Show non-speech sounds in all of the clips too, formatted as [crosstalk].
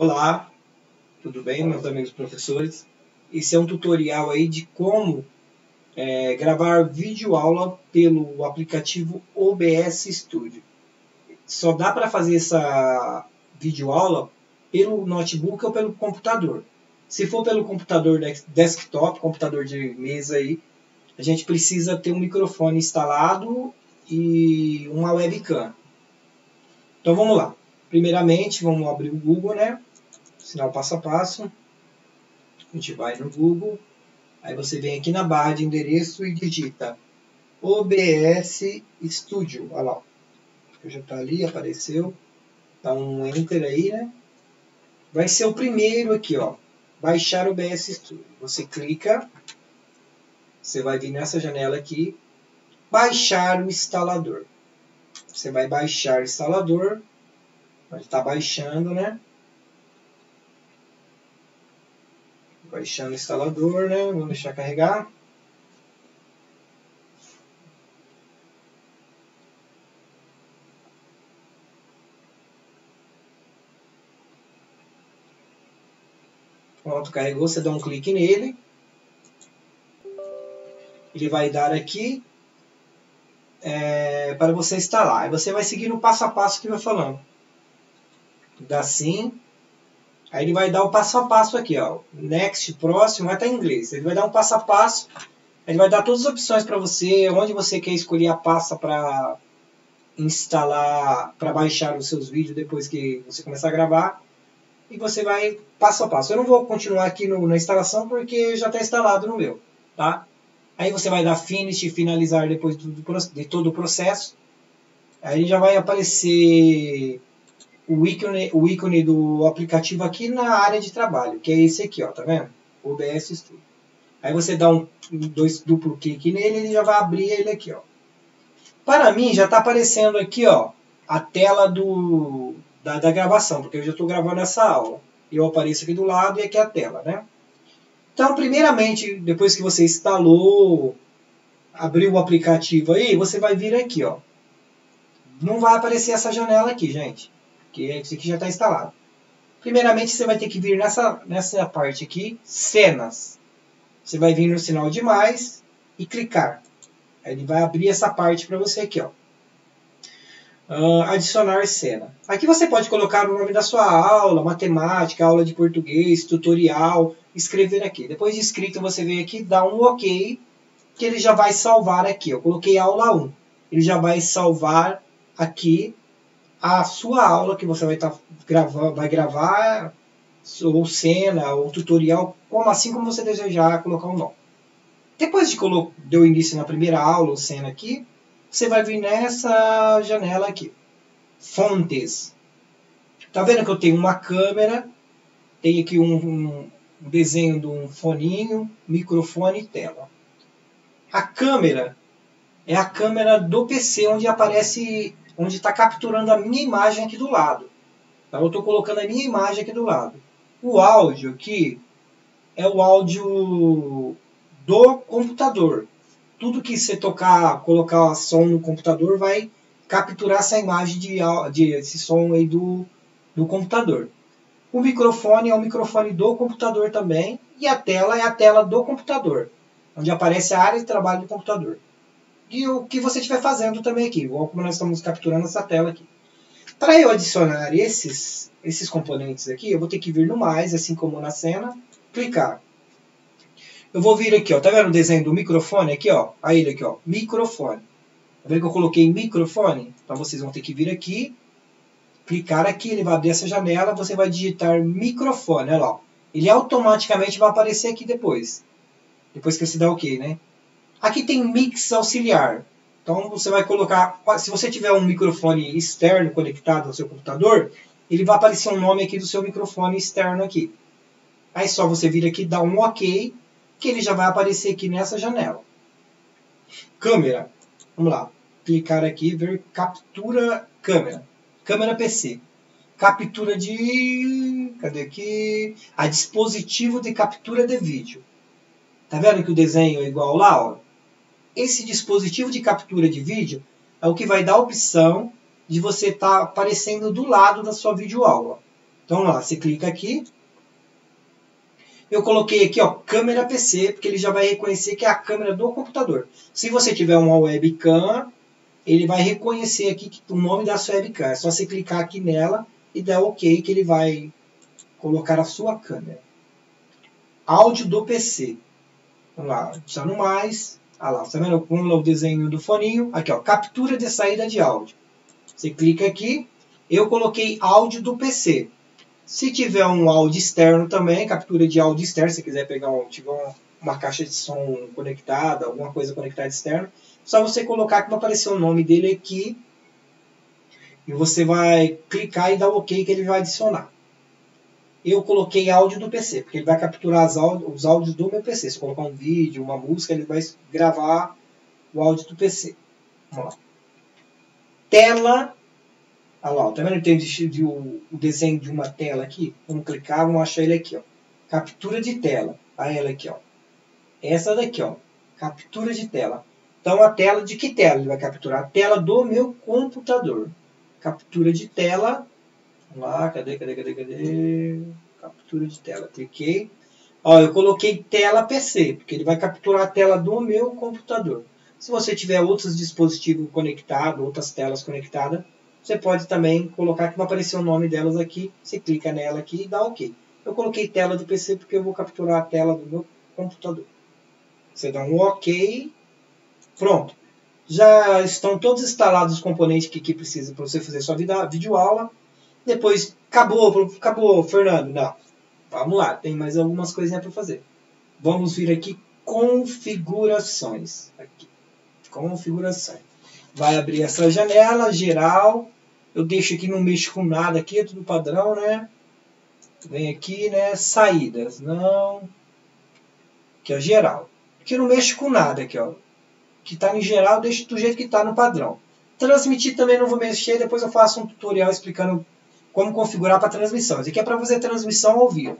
Olá, tudo bem, meus amigos professores? Esse é um tutorial aí de como é, gravar vídeo aula pelo aplicativo OBS Studio. Só dá para fazer essa vídeo aula pelo notebook ou pelo computador. Se for pelo computador desktop, computador de mesa aí, a gente precisa ter um microfone instalado e uma webcam. Então vamos lá. Primeiramente, vamos abrir o Google, né? Sinal passo a passo. A gente vai no Google. Aí você vem aqui na barra de endereço e digita OBS Studio. Olha lá. Já está ali, apareceu. Dá um Enter aí, né? Vai ser o primeiro aqui, ó. Baixar o OBS Studio. Você clica. Você vai vir nessa janela aqui. Baixar o instalador. Você vai baixar o instalador Pode estar baixando, né? Baixando o instalador, né? Vamos deixar carregar. Pronto, carregou, você dá um clique nele. Ele vai dar aqui é, para você instalar. Aí você vai seguir no passo a passo que vai falando dá sim. Aí ele vai dar o passo a passo aqui, ó. Next, próximo, estar em inglês. Ele vai dar um passo a passo. Ele vai dar todas as opções para você, onde você quer escolher a pasta para instalar, para baixar os seus vídeos depois que você começar a gravar. E você vai passo a passo. Eu não vou continuar aqui no, na instalação porque já está instalado no meu, tá? Aí você vai dar finish, finalizar depois de todo o processo. Aí já vai aparecer o ícone, o ícone do aplicativo aqui na área de trabalho, que é esse aqui, ó, tá vendo? OBS Studio. Aí você dá um dois duplo clique nele, ele já vai abrir ele aqui, ó. Para mim já está aparecendo aqui, ó, a tela do da, da gravação, porque eu já estou gravando essa aula. Eu apareço aqui do lado e aqui é a tela, né? Então, primeiramente, depois que você instalou, abriu o aplicativo aí, você vai vir aqui, ó. Não vai aparecer essa janela aqui, gente que esse aqui já está instalado. Primeiramente, você vai ter que vir nessa, nessa parte aqui, cenas. Você vai vir no sinal de mais e clicar. Ele vai abrir essa parte para você aqui, ó. Uh, adicionar cena. Aqui você pode colocar o nome da sua aula, matemática, aula de português, tutorial, escrever aqui. Depois de escrito, você vem aqui, dá um OK, que ele já vai salvar aqui. Eu coloquei aula 1. Ele já vai salvar aqui a sua aula que você vai estar tá gravando, vai gravar ou cena ou tutorial, como assim como você desejar colocar o um nome. Depois de deu início na primeira aula ou cena aqui, você vai vir nessa janela aqui, fontes. Tá vendo que eu tenho uma câmera, tem aqui um, um desenho de um foninho, microfone e tela. A câmera é a câmera do PC onde aparece onde está capturando a minha imagem aqui do lado. Então, eu estou colocando a minha imagem aqui do lado. O áudio aqui é o áudio do computador. Tudo que você tocar, colocar som no computador vai capturar essa imagem de, de esse som aí do, do computador. O microfone é o microfone do computador também e a tela é a tela do computador, onde aparece a área de trabalho do computador e o que você estiver fazendo também aqui, igual como nós estamos capturando essa tela aqui. Para eu adicionar esses, esses componentes aqui, eu vou ter que vir no mais, assim como na cena, clicar. Eu vou vir aqui, ó, tá vendo o desenho do microfone aqui, ó? Aí ele aqui, ó, microfone. Tá vendo que eu coloquei microfone? Então vocês vão ter que vir aqui, clicar aqui, ele vai abrir essa janela, você vai digitar microfone, olha lá. Ele automaticamente vai aparecer aqui depois. Depois que você dá OK, né? Aqui tem mix auxiliar. Então você vai colocar, se você tiver um microfone externo conectado ao seu computador, ele vai aparecer um nome aqui do seu microfone externo aqui. Aí só você vir aqui, dar um OK, que ele já vai aparecer aqui nessa janela. Câmera. Vamos lá. Clicar aqui, ver captura câmera. Câmera PC. Captura de... Cadê aqui? A dispositivo de captura de vídeo. Tá vendo que o desenho é igual lá? Ó? Esse dispositivo de captura de vídeo é o que vai dar a opção de você estar tá aparecendo do lado da sua videoaula. Então lá, você clica aqui. Eu coloquei aqui, ó, câmera PC, porque ele já vai reconhecer que é a câmera do computador. Se você tiver uma webcam, ele vai reconhecer aqui o nome da sua webcam. É só você clicar aqui nela e dar OK que ele vai colocar a sua câmera. Áudio do PC. Vamos lá, adiciona mais. Ah lá, tá vendo? Lá o desenho do foninho. Aqui, ó, captura de saída de áudio. Você clica aqui. Eu coloquei áudio do PC. Se tiver um áudio externo também, captura de áudio externo, se quiser pegar um, tiver uma, caixa de som conectada, alguma coisa conectada externa, só você colocar que vai aparecer o nome dele aqui e você vai clicar e dar OK que ele vai adicionar eu coloquei áudio do PC, porque ele vai capturar áudios, os áudios do meu PC. Se colocar um vídeo, uma música, ele vai gravar o áudio do PC. Vamos lá. Tela. Olha lá, tá vendo? Tem o, o desenho de uma tela aqui. Vamos clicar, vamos achar ele aqui. Ó. Captura de tela. Olha ela aqui. Ó. Essa daqui. Ó. Captura de tela. Então, a tela de que tela ele vai capturar? A tela do meu computador. Captura de tela Vamos lá, cadê, cadê, cadê, cadê? Captura de tela. Cliquei. Ó, eu coloquei tela PC, porque ele vai capturar a tela do meu computador. Se você tiver outros dispositivos conectados, outras telas conectadas, você pode também colocar que vai aparecer o nome delas aqui. Você clica nela aqui e dá OK. Eu coloquei tela do PC porque eu vou capturar a tela do meu computador. Você dá um OK. Pronto. Já estão todos instalados os componentes que, que precisa para você fazer sua videoaula. Depois, acabou, acabou, Fernando. Não. Vamos lá, tem mais algumas coisinhas para fazer. Vamos vir aqui, configurações. Aqui, configurações. Vai abrir essa janela geral. Eu deixo aqui, não mexo com nada aqui, é tudo padrão, né? Vem aqui, né? Saídas, não. Aqui, ó, geral. Aqui não mexo com nada, aqui, ó. Que está em geral, deixo do jeito que está no padrão. Transmitir também não vou mexer, depois eu faço um tutorial explicando como configurar para transmissão. Isso aqui é para fazer transmissão ao vivo.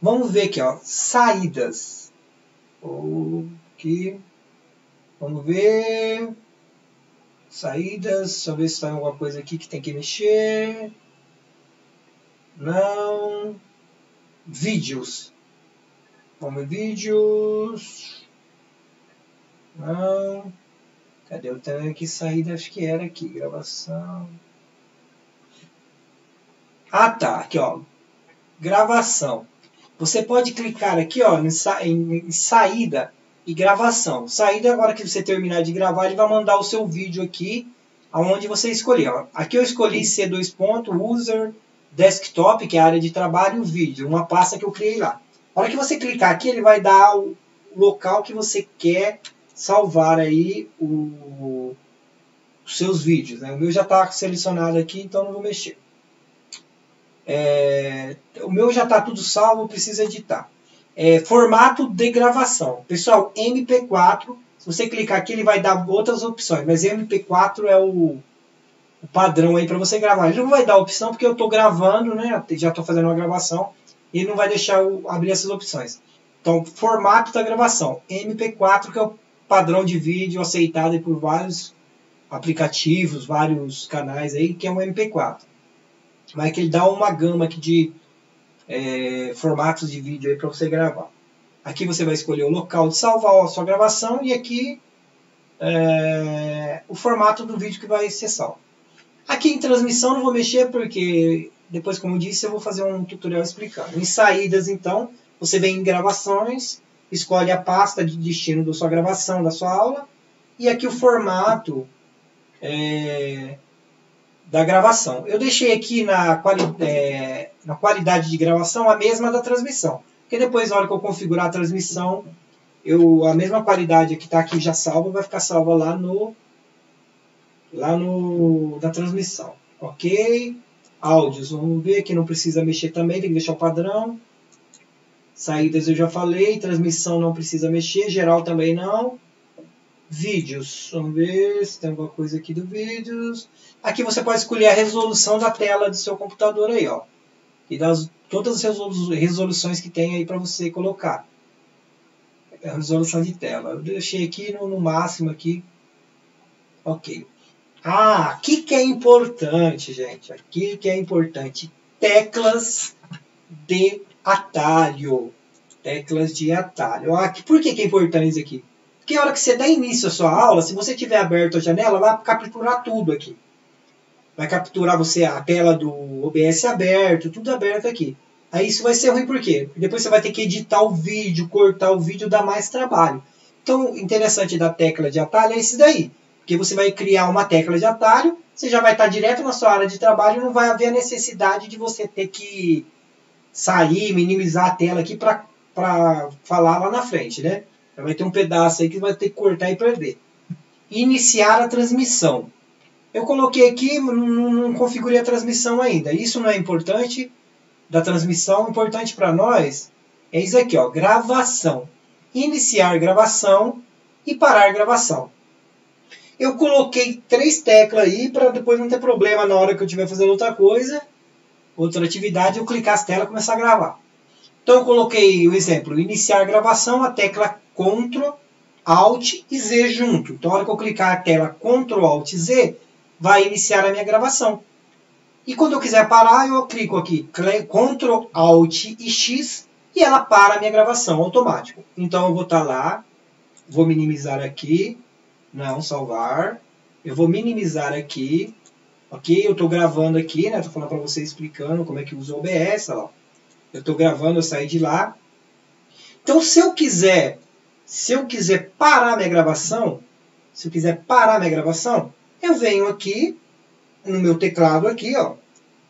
Vamos ver aqui, ó, saídas. Aqui. Vamos ver. Saídas. Deixa eu ver se tem alguma coisa aqui que tem que mexer. Não. Vídeos. Vamos ver vídeos. Não. Cadê o tanque? Saída, acho que era aqui. Gravação. Ah, tá. Aqui, ó. Gravação. Você pode clicar aqui, ó, em, sa em, saída e gravação. Saída, agora que você terminar de gravar, ele vai mandar o seu vídeo aqui, aonde você escolher. Ó. Aqui eu escolhi C2 ponto, user, desktop, que é a área de trabalho, vídeo, uma pasta que eu criei lá. A hora que você clicar aqui, ele vai dar o local que você quer salvar aí o, os seus vídeos. Né? O meu já está selecionado aqui, então não vou mexer. É, o meu já está tudo salvo, precisa editar. É, formato de gravação. Pessoal, MP4, se você clicar aqui, ele vai dar outras opções, mas MP4 é o, o padrão aí para você gravar. Ele não vai dar opção porque eu estou gravando, né? Já estou fazendo uma gravação e ele não vai deixar eu abrir essas opções. Então, formato da gravação, MP4, que é o padrão de vídeo aceitado por vários aplicativos, vários canais aí, que é um MP4 mas que ele dá uma gama aqui de é, formatos de vídeo aí para você gravar. Aqui você vai escolher o local de salvar a sua gravação e aqui é, o formato do vídeo que vai ser salvo. Aqui em transmissão não vou mexer porque depois, como eu disse, eu vou fazer um tutorial explicando. Em saídas, então, você vem em gravações, escolhe a pasta de destino da sua gravação, da sua aula, e aqui o formato é, da gravação. Eu deixei aqui na, quali é, na qualidade de gravação a mesma da transmissão. Porque depois, na hora que eu configurar a transmissão, eu, a mesma qualidade que está aqui já salva, vai ficar salva lá no lá no da transmissão. Ok? Áudios, vamos ver que não precisa mexer também, tem que deixar o padrão. Saídas eu já falei, transmissão não precisa mexer, geral também não. Vídeos, vamos ver se tem alguma coisa aqui do vídeos. Aqui você pode escolher a resolução da tela do seu computador aí, ó. E das todas as resoluções que tem aí para você colocar. A resolução de tela. Eu deixei aqui no, no máximo aqui. Ok. Ah, aqui que é importante, gente. Aqui que é importante. teclas de atalho. Teclas de atalho. Aqui, por que, que é importante isso aqui? Porque a hora que você dá início à sua aula, se você tiver aberto a janela, vai capturar tudo aqui. Vai capturar você a tela do OBS aberto, tudo aberto aqui. Aí isso vai ser ruim por quê? Porque depois você vai ter que editar o vídeo, cortar o vídeo, dá mais trabalho. Então, interessante da tecla de atalho é esse daí. Porque você vai criar uma tecla de atalho, você já vai estar direto na sua área de trabalho e não vai haver a necessidade de você ter que sair, minimizar a tela aqui para falar lá na frente, né? Vai ter um pedaço aí que vai ter que cortar e perder. Iniciar a transmissão. Eu coloquei aqui, não, não configurei a transmissão ainda. Isso não é importante da transmissão. Importante para nós é isso aqui, ó, gravação. Iniciar gravação e parar gravação. Eu coloquei três teclas aí para depois não ter problema na hora que eu estiver fazendo outra coisa, outra atividade, eu clicar as telas e começar a gravar. Então eu coloquei o exemplo, iniciar gravação, a tecla Ctrl, Alt e Z junto. Então a hora que eu clicar a tela Ctrl, Alt e Z, vai iniciar a minha gravação. E quando eu quiser parar, eu clico aqui Ctrl, Alt e X e ela para a minha gravação automático. Então eu vou estar lá, vou minimizar aqui, não salvar. Eu vou minimizar aqui, ok? Eu estou gravando aqui, né? Estou falando para vocês explicando como é que usa o OBS, ó. Eu estou gravando, eu saí de lá. Então, se eu quiser, se eu quiser parar minha gravação, se eu quiser parar minha gravação, eu venho aqui no meu teclado aqui, ó,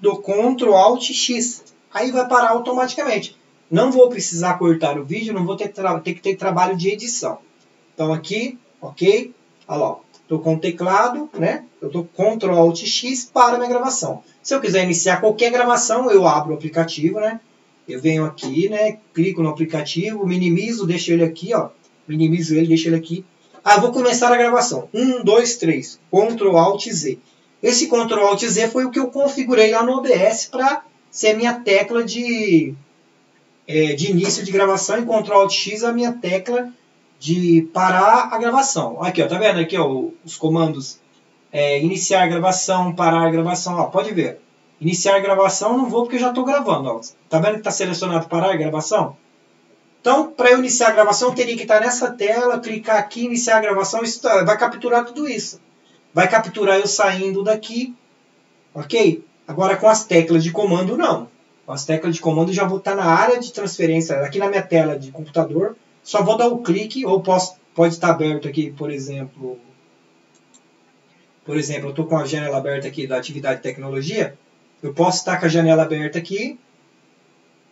do Ctrl Alt X. Aí vai parar automaticamente. Não vou precisar cortar o vídeo, não vou ter, ter que ter trabalho de edição. Então aqui, ok? Olha lá, estou com o teclado, né? Eu estou Ctrl Alt X para minha gravação. Se eu quiser iniciar qualquer gravação, eu abro o aplicativo, né? Eu venho aqui, né? Clico no aplicativo, minimizo, deixo ele aqui, ó. Minimizo ele, deixo ele aqui. Ah, vou começar a gravação. 1, 2, 3. Ctrl Alt Z. Esse Ctrl Alt Z foi o que eu configurei lá no OBS para ser minha tecla de, é, de início de gravação e Ctrl Alt X a minha tecla de parar a gravação. Aqui, ó, tá vendo aqui, ó, os comandos é, iniciar a gravação, parar a gravação, ó, pode ver. Iniciar gravação não vou porque já estou gravando, ó. Tá vendo que está selecionado parar a gravação? Então, para eu iniciar a gravação, teria que estar nessa tela, clicar aqui, iniciar a gravação, isso tá, vai capturar tudo isso. Vai capturar eu saindo daqui, ok? Agora com as teclas de comando, não. Com as teclas de comando já vou estar na área de transferência, aqui na minha tela de computador, só vou dar o um clique, ou posso, pode estar aberto aqui, por exemplo, por exemplo, eu estou com a janela aberta aqui da atividade de tecnologia, eu posso estar com a janela aberta aqui,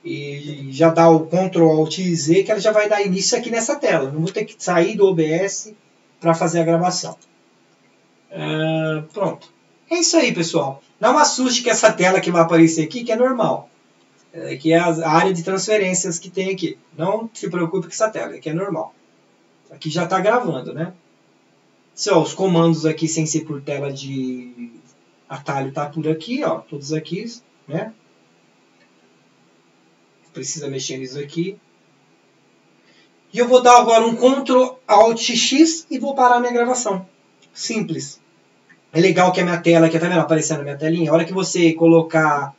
e já dá o Ctrl Alt Z que ela já vai dar início aqui nessa tela. Não vou ter que sair do OBS para fazer a gravação. Uh, pronto. É isso aí, pessoal. Não assuste que essa tela que vai aparecer aqui, que é normal. É, que é a área de transferências que tem aqui. Não se preocupe com essa tela, que é normal. Aqui já está gravando, né? Se, ó, os comandos aqui sem ser por tela de atalho tá tudo aqui, ó, todos aqui, né? precisa mexer nisso aqui. E eu vou dar agora um Ctrl Alt X e vou parar minha gravação. Simples. É legal que a minha tela aqui, tá vendo aparecendo a minha telinha? A hora que você colocar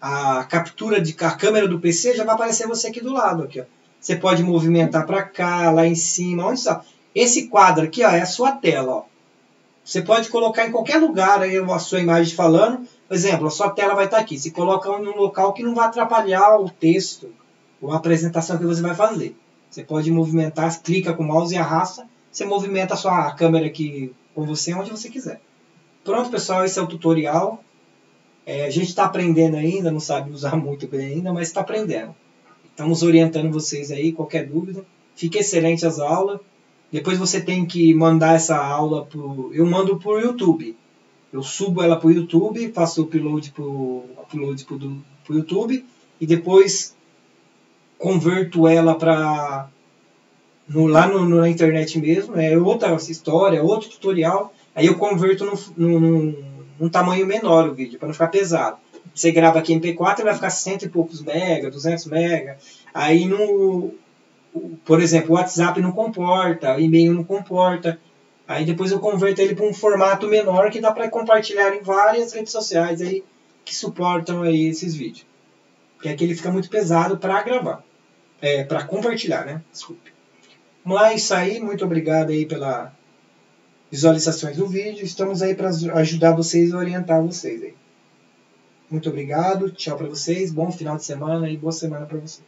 a captura de a câmera do PC, já vai aparecer você aqui do lado. Aqui, ó. Você pode movimentar para cá, lá em cima, onde está. Esse quadro aqui ó, é a sua tela. Ó. Você pode colocar em qualquer lugar aí a sua imagem falando por exemplo, a sua tela vai estar aqui. Se coloca em um local que não vai atrapalhar o texto ou a apresentação que você vai fazer. Você pode movimentar, clica com o mouse e arrasta, você movimenta a sua câmera aqui com você onde você quiser. Pronto, pessoal, esse é o tutorial. É, a gente está aprendendo ainda, não sabe usar [laughs] muito bem ainda, mas está aprendendo. Estamos orientando vocês aí, qualquer dúvida. Fica excelente as aulas. Depois você tem que mandar essa aula pro. Eu mando por YouTube. Eu subo ela para o YouTube, faço o upload para o upload pro YouTube e depois converto ela para no, lá no, na internet mesmo, é outra história, outro tutorial. Aí eu converto num, num, num tamanho menor o vídeo, para não ficar pesado. Você grava aqui em MP4, vai ficar cento e poucos mega, 200 mega. Aí no, por exemplo, o WhatsApp não comporta, o e-mail não comporta. Aí depois eu converto ele para um formato menor que dá para compartilhar em várias redes sociais aí que suportam aí esses vídeos. Porque aqui ele fica muito pesado para gravar. É, para compartilhar, né? Desculpe. Vamos lá, isso aí. Muito obrigado aí pela visualizações do vídeo. Estamos aí para ajudar vocês e orientar vocês aí. Muito obrigado, tchau para vocês, bom final de semana e boa semana para vocês.